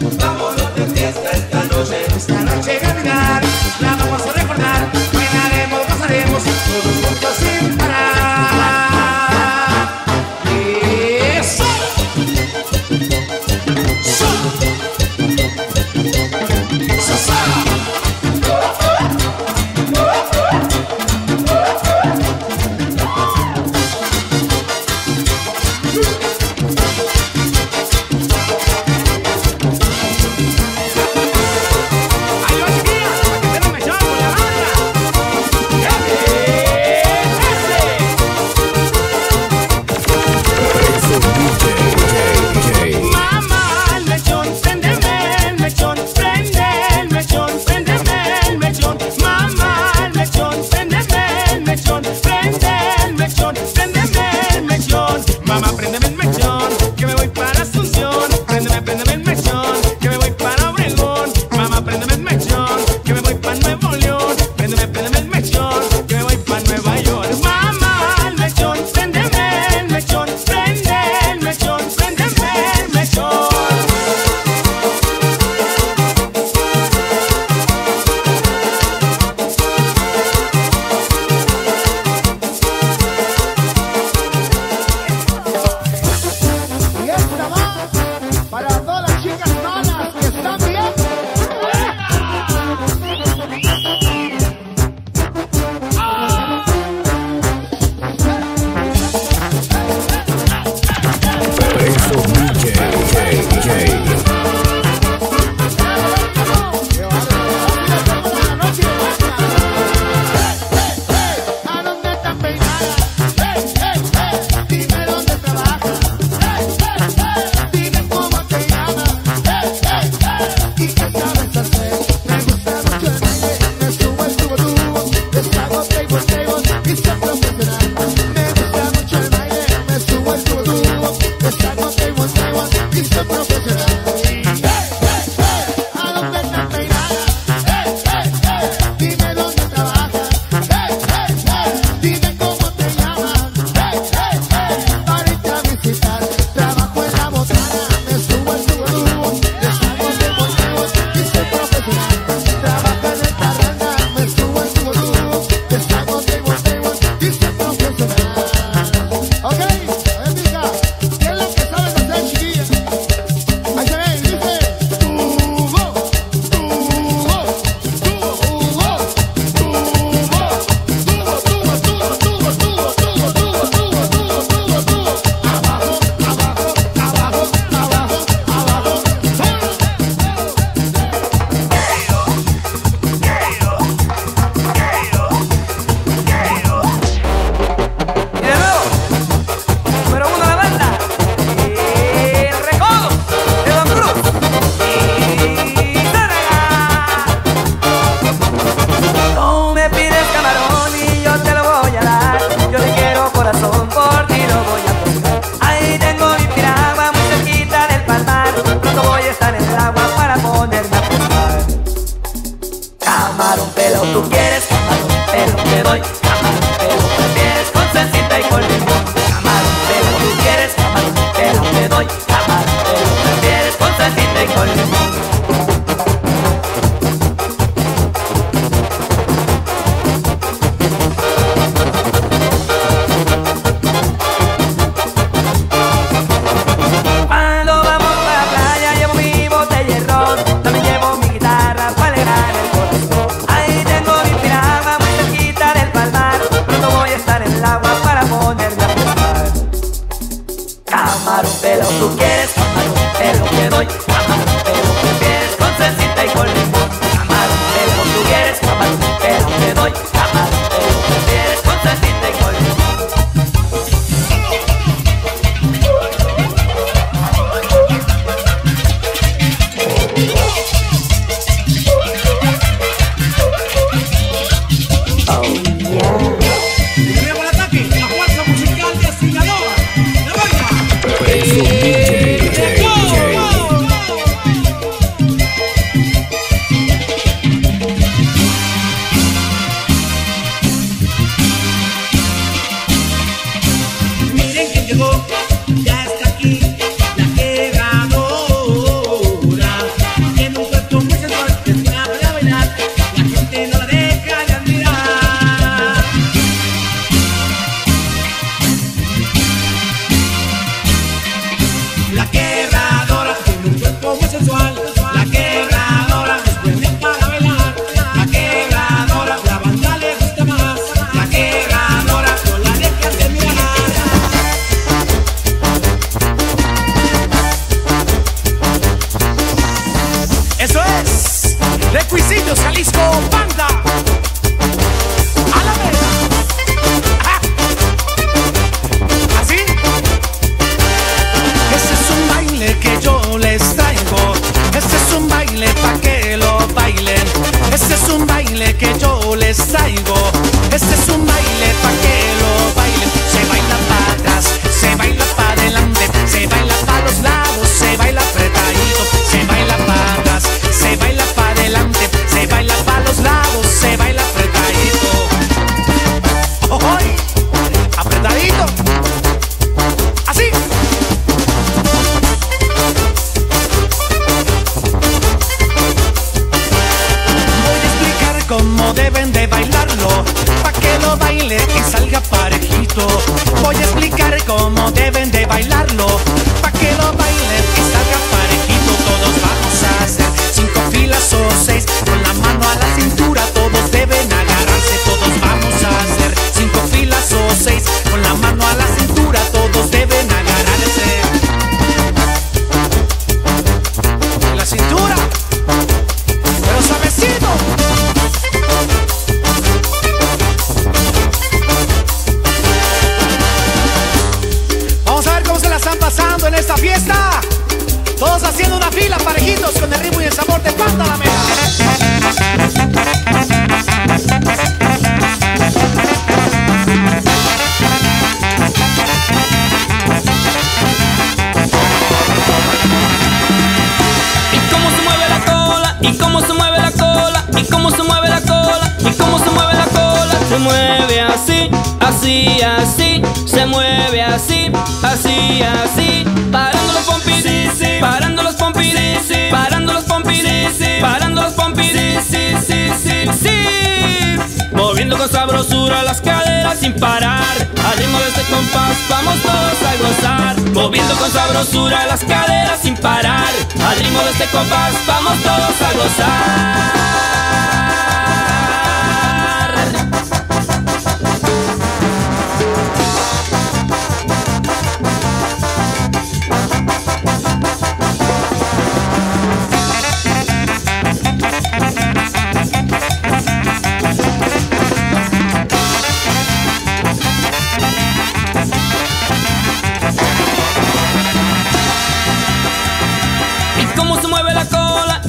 Bye. La quebradora es prenden para bailar. La quebradora, la banda le gusta más. La quebradora con la que hace mirar. Eso es. Requisitos Jalisco Banda. Este es un baile que yo les traigo. Este es un baile pa' que que salga parejito. Voy a explicar cómo te. así, así, parando los pompis, sí, parando los pompis, sí, parando los pompis, parando los pompis, sí, sí, sí, sí, moviendo con sabrosura las caderas sin parar, al ritmo de este compás vamos todos a gozar, moviendo con sabrosura las caderas sin parar, al ritmo de este compás vamos todos a gozar.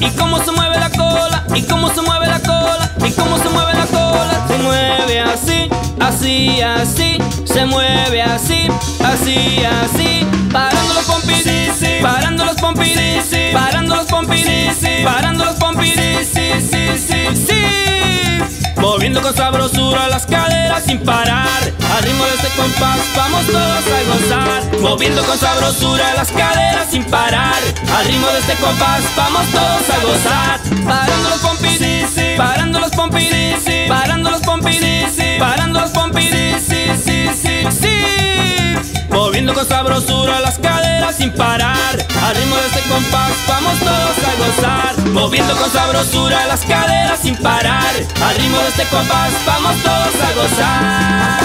y cómo se mueve la cola, y cómo se mueve la cola, y cómo se mueve la cola. Se mueve así, así, así, se mueve así, así, así. Parando los pompis, parando los pompis, sí, parando los pompis, parando los pompis, sí, sí, sí, sí. Moviendo con sabrosura las caderas sin parar. Al ritmo de este compás vamos todos a gozar Moviendo con sabrosura las caderas sin parar. Al ritmo de este compás vamos todos a gozar. Parando los pompis, parando los pompis, sí, parando los pompis, parando los pompis, sí, sí, sí, sí. Moviendo con sabrosura sin parar. Al ritmo de este compás vamos todos a gozar. Moviendo con sabrosura las caderas sin parar. Al ritmo de este compás vamos todos a gozar.